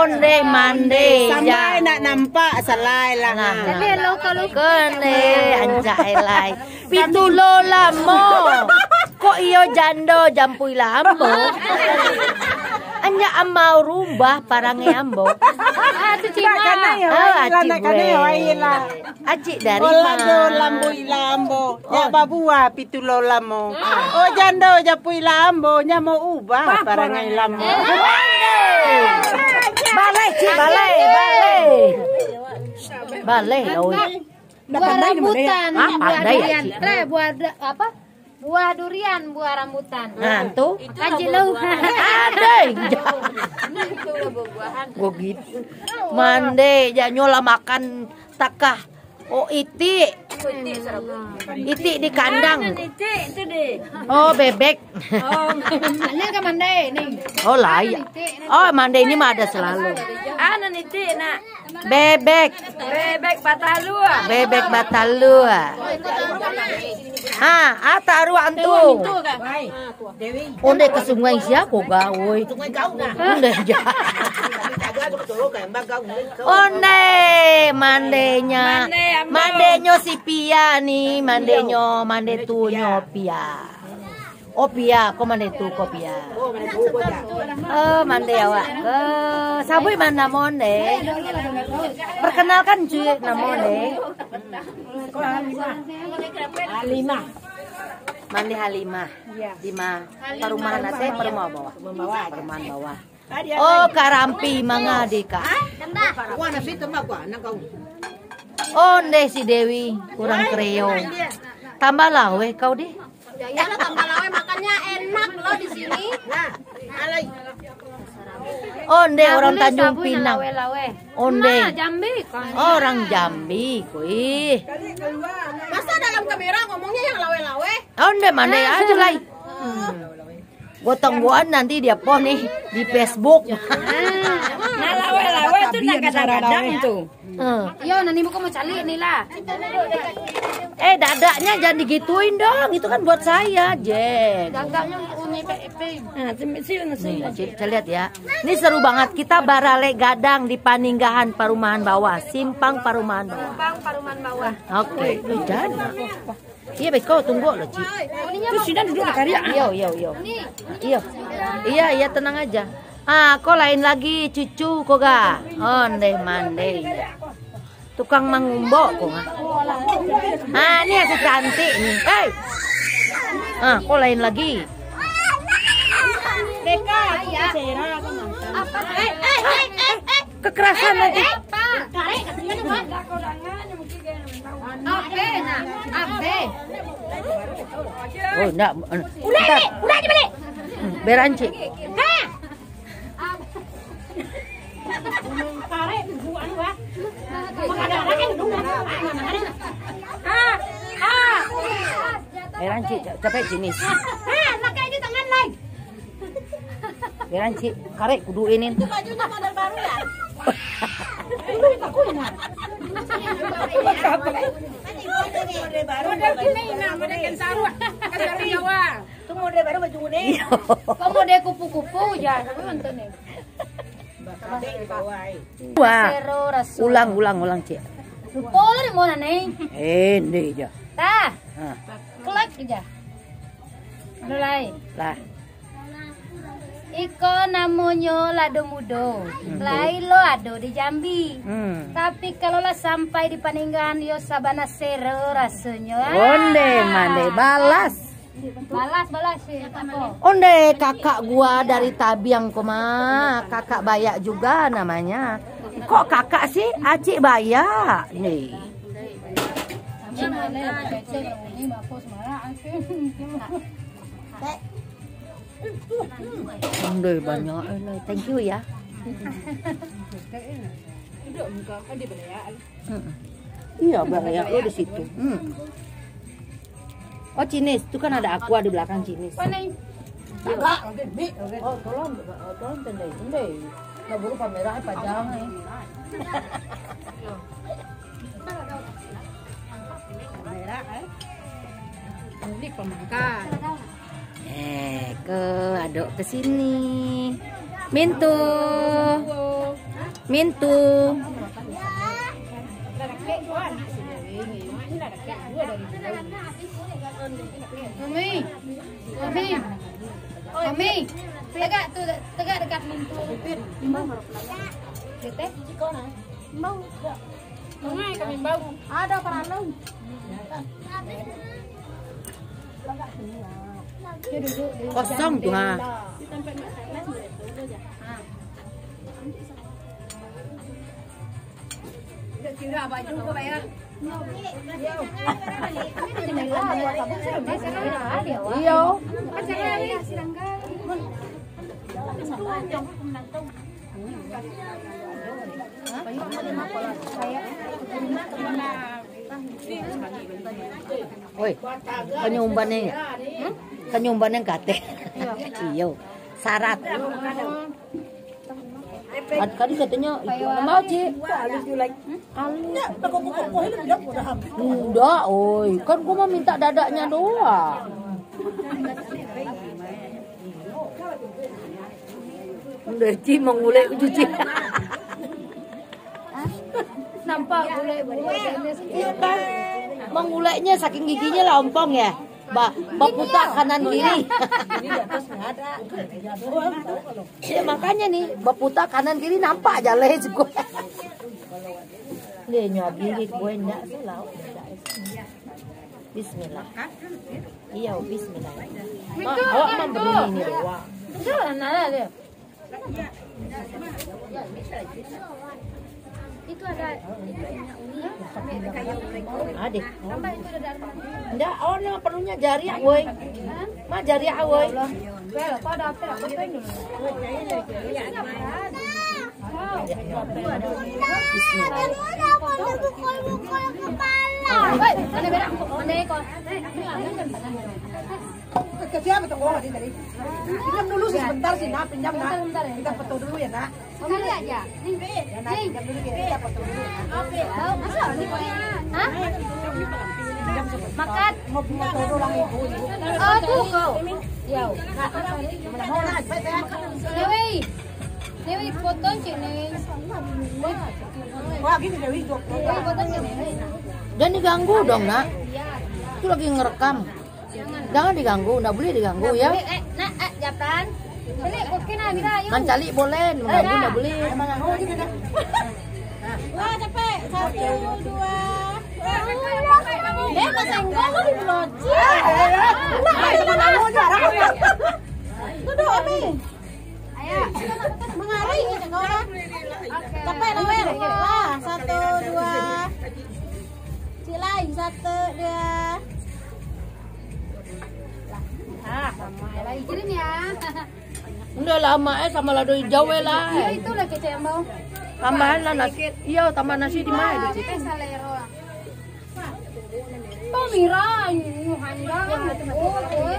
onde mande Sampai nak nampak salai lah. Nah, ha. Jadi lo kalau kene anjay lai. Pitulo lamo. Kok iyo jando jampui lambo? Anya amau rubah parange ambo. Ah, Tak kena ya, Ah, kena ya. Aci dari Ola do mana? lambo lambo. Ya babua pitulo lamo. Oh jando japui lambo nya mau ubah parangai lambo. Balai, oi. Buah rambutan, Ah, buah ya, durian. Buah apa? Buah durian, buah rambutan. Nah, tuh. Kaji lu. Ada. Gue gitu. Mande, jangan nyola makan takah. Oh, iti. Iti di kandang. Oh, bebek. Nih. Oh, layak. Oh, mande ini mah ada selalu. Ano ni ti na? Bebek. Bebek batalua. Bebek batalua. Ah, ata ruang tu. Onde ke sungai siapa gawe? Sungai kau na. Onde ja. Onde mandenya. Mandenyo si Pia nih, mandenyo, mande tunyo Pia. Oh Pia, kok mande tu kok Pia? Oh mande awak. Eh, sabui mana monde? Perkenalkan cuy namone. Halimah. Mandi Halimah. Di mana? Perumahan ate perumahan bawah. Perumahan bawah. Oh, Karampi mangadi ka. Oh, nde si Dewi kurang kreo. Tambah lawe kau deh. Ya lah tambah lawe makannya enak loh di sini. Oh, nde orang Tanjung Pinang. Lawe-lawe. Onde. Jambi kan. Orang Jambi, kuih. Masa dalam kamera ngomongnya yang lawe-lawe? Onde mana aja lah. Gotong-goan nanti dia post nih di Facebook. Na lawe-lawe tu na kadang-kadang tu. Eh. Yo, ko mau cali nih lah. Eh dadanya jangan digituin dong, itu kan buat saya, Jack. Gagaknya uni PEP. Ah, si si na si. Nih, Cik, saya lihat ya. Ini seru banget. Kita barale gadang di Paninggahan Parumahan Bawah, Simpang Parumahan Bawah. Bang paruman bawah. Oke, lu jangan. Iya, baik kau tunggu loh, Ci. Tu sida duduk na karya. Iya, iya, iya. Iya. Iya, iya tenang aja. Ah, kok lain lagi cucu kok ga? Onde mande. Tukang mangumbo kok ga? Ah, ini aku cantik nih. Hey. Ah, kok lain lagi? Deka, ya. Apa? Eh, eh, eh, eh, eh. Kekerasan lagi. Pak. Katanya kan. Nah. Oh, enggak. Udah, Bentar. udah dibeli. Hmm, Beranci. Hah? Beranci, capek jenis. Hah, pakai di tangan lagi. Beranci, karek kudu ini. Bajunya model baru ya? Kupu-kupu nonton nih. Wah. Ulang, ulang, ulang, Cik. Boleh di mana nih? Ini aja. Tah, Ah, kelak aja. Mulai. lah. Iko namanya lado mudo. Lain lo ado di Jambi. Hmm. Tapi kalau lah sampai di Paninggahan yo sabana sero rasanya. Onde, mande, balas. Balas balas sih. Apa? Onde, kakak gua dari Tabiang koma. Kakak Bayak juga namanya. Kok kakak sih? Acik Bayak. Nih. Onde banyak. eh, Thank you ya. Iya, Bayak lo di situ. Hmm. Oh, Cinis. Itu kan ada aqua di belakang Cinis. Panay. Oh, tolong, tolong tendai, tendai. Nggak boleh pamerah, pajang eh. Ini pemangkat. Eh, ke aduk ke sini. Mintu. Mintu. Mami. Mami. Mami. Tegak tu tegak dekat pintu. Bau. Mengai kami bau. Ada paralung. Dia duduk di Kosong tuh ha. Kira baju kau bayar. jendela sana ada. Iya. Kate. Iya. Syarat. Kan, kan katanya nggak mau Ci. Alus. Enggak, oi. Kan gua mau minta dadaknya doang. Udah Ci mengulek cuci. Nampak bule-bule ini Menguleknya saking giginya lah ompong ya. Ba, baputak kanan kiri. ya makanya nih, baputak kanan kiri nampak aja leh gue. Dia gue enggak salah. Bismillah. Iya, bismillah. Ma, awak mah berdiri ini doang. Jangan ada dia. Itu ada Adik. ada. Enggak, oh nama perlunya woi. Ma jariah, woi. Well, kau ada apa? Aku pengen. Bismillah. Woi, mana berak? Mana kau? Siapa tuh orang tadi? Pinjam dulu sih sebentar sih, nak pinjam nak. Kita foto dulu ya nak. Kali aja. Nih, Ya nak, pinjam dulu kita kita foto dulu. Oke. Oh, masa? Hah? Makan. Mau foto dulu lah ibu. Oh, tuh kau. Yo. Mau nak, baik ya. Dewi. Dewi foto cik Dewi. Wah gini Dewi dok. Dewi foto cik Dewi. Jangan diganggu dong, nak. Iya. Itu lagi ngerekam. Jangan. Jangan diganggu, enggak boleh diganggu ya. Eh, eh, nak, eh, japan. Oke nah, yuk. Boleh, mengganggu enggak boleh. Gini dah. Wah, capek. Satu, dua. Eh, mas enggak lu di loji. Duduk Ami. Ayo. Mengari gitu orang. Capek lah Wel. Wah, satu dua. Cilai satu dua. Ah, sama lah. Ikirin ya. Udah lama eh sama lado hijau eh lah. Iya, itu kece yang mau. Tambahan lah nasi. Iya, tambah nasi di mana di Eh, salero. Oh, Mira, ini handa. Oh, oh.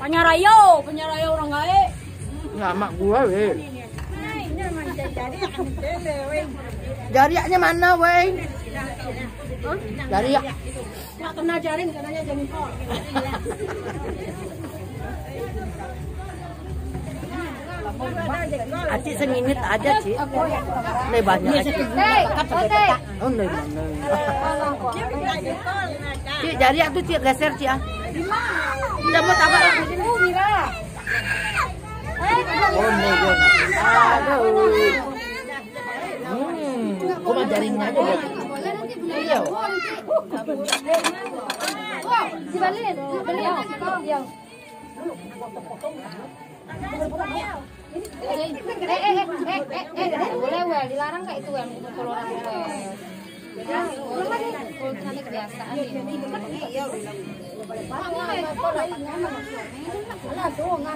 Penyarayo, penyarayo orang gae. Enggak mak gua weh. Jariaknya mana weh? Jariak. Nggak kena jaring jaring kol. Aja, Cik. Nih banyak Acik. Hei, oke. Oh, nih mana. Cik, jariak tuh Cik geser, Cik ah. Udah mau lagi. Oh, Mira. Eh, Oh, nih gua nasi. Aduh. Hmm, aja. Iya. Dibalik, ya. Iya. Eh, eh, eh, eh, eh, eh, eh, boleh dilarang itu orang kebiasaan.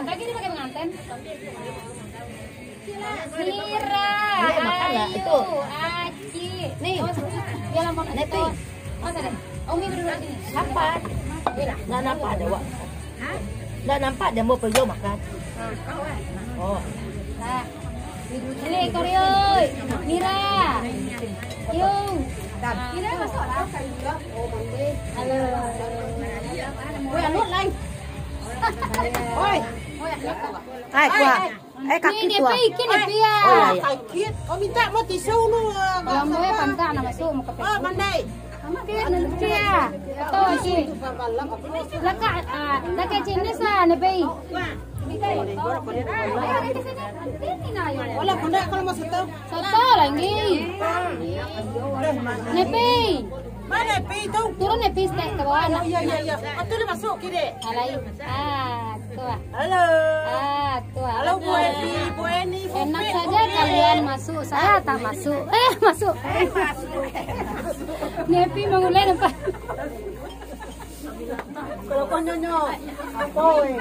Lagi ini. Mira, Ayu. Aci. Nih. Oh, Mira duduk sini. Nampak? Ada, Wak. Nggak nampak dia mau pergi makan. Oh. Ini Mira, Yung, đầm Đi đấy mà sợ là phải được Ôi ăn nốt lên Ôi. Ai quả Ai cặp kia quả Kia đẹp kia. Ôi này kia Có mình tạm một tí sâu luôn Ờ mới phần ra là mà sâu một cặp Ờ bên đây kia tôi chị là cả à là cái trên nước xa này bây Wala ko na, ako naman sa tao. Sa tao, langi. Nepi. Mana pi tu? Turun nepi stek ke bawah nak. Ya ya ya. Oh tu dia masuk kiri. Alai. Ah, tua. Halo. Ah, tua. Halo Bu Eni, Bu Eni. Enak saja kalian masuk, saya tak masuk. Eh, masuk. Nepi mengulai apa? Kalau kau nyonyo. Apa eh?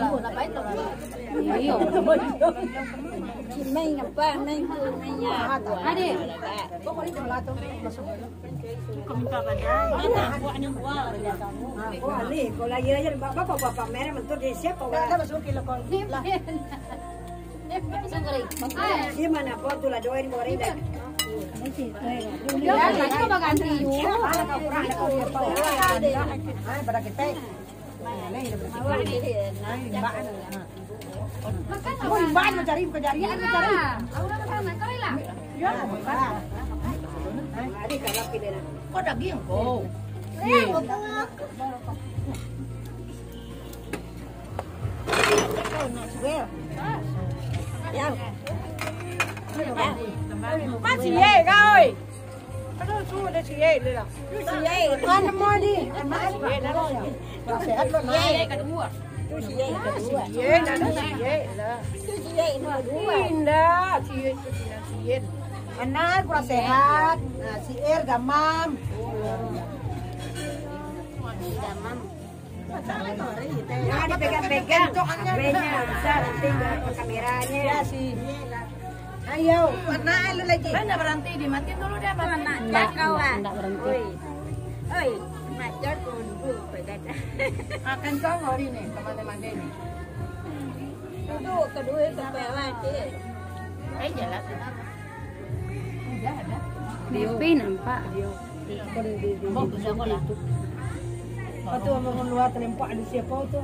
Wah, telepon jauh. Ah, saling kuat. Iyo. Adik. Gimana po tuh lah doain goreng dah. Ya, lagi coba ganti yuk. Makan apa? Ban mencari bukan jari. Ya, Aura makan nak kau lah. Adik kalau pilih. Kok daging kau? Masih ye kau. Aduh, tu ada si ye le lah. Kan mau di. Sehat lu naik. Ye, dah si ye lah. Indah, si ye si ye. Anak kurang sehat. Nah, si Er gamam. Nah, dipegang-pegang. Kameranya. Ya sih. Ayo, mana lu lagi? Mana berhenti dimatiin dulu deh apa? Enggak kawan. Enggak berhenti. Akan kau ngori nih teman-teman ini. Eh jelas. Nepi nampak. Mau bisa kau lah. Itu mau luar terlempak di siapa tuh?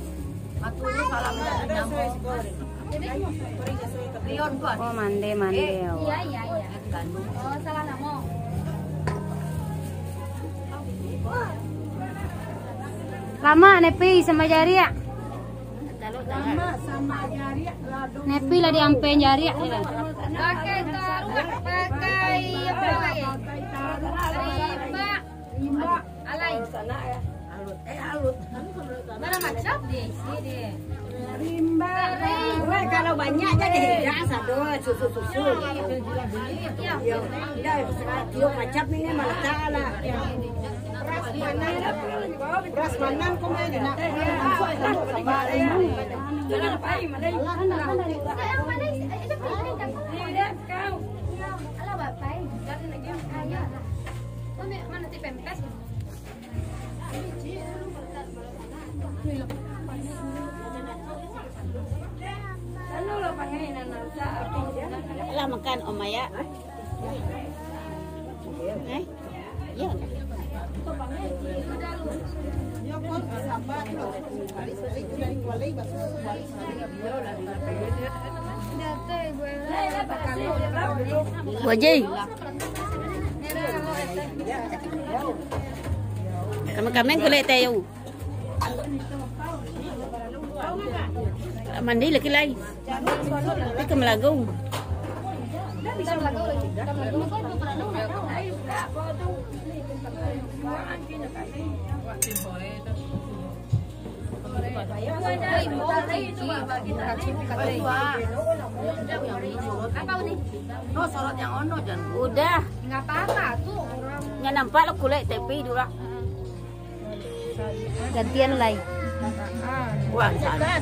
Oh mande mande. Iya iya iya. Oh salah nama. Lama nepi sama jari ya. Sama sama jari Nepi lah diampein jari ya. Pakai taruh, pakai apa lagi? Rimba, rimba, alay. Eh alut. Mana macam di sini? rimba. Weh, kalau banyak jadi tidak satu susu susu. Iya. Ya, tidak sekarang tiup macam ini malah salah. Beras manang kau main nak. Yang mana? Itu Tidak kau. Alah bapak. Jadi lagi ayo. Mana mana ti pempes? Lah makan Om Maya. Eh? Ya. Wajib. Kami kami kulit tayo. mandi lagi lagi. Tapi ke Melagong. Bisa lagu lagi. Apa nih? No, sorot yang ono jangan. Udah. Nggak apa-apa tuh orang Nya nampak lo kulit tepi dulu. gantian lagi. Wah, sana.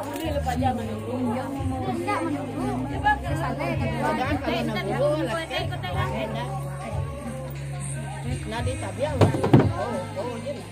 si Saleh. Enggak menunggu. Si Saleh keluar. Nadi tabiang. Oh, oh, jadi.